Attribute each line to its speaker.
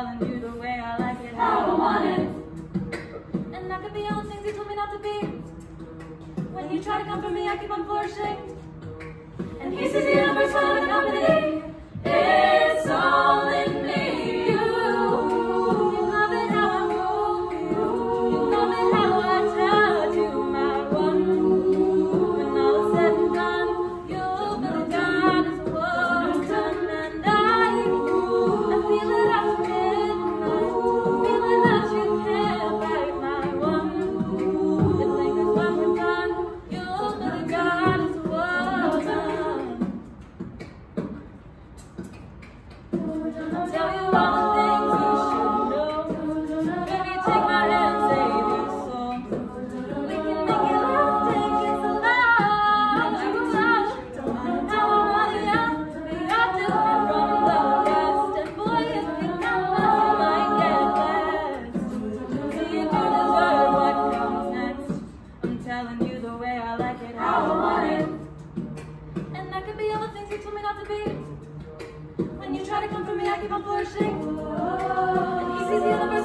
Speaker 1: telling you the way I like it, how I want it. And I could be all the things you told me not to be. When you try to come for me, I keep on flourishing. And he sees the numbers, coming up in the company. be all the things you told me not to be. When you try to come for me, I keep on flourishing. And he sees the universe.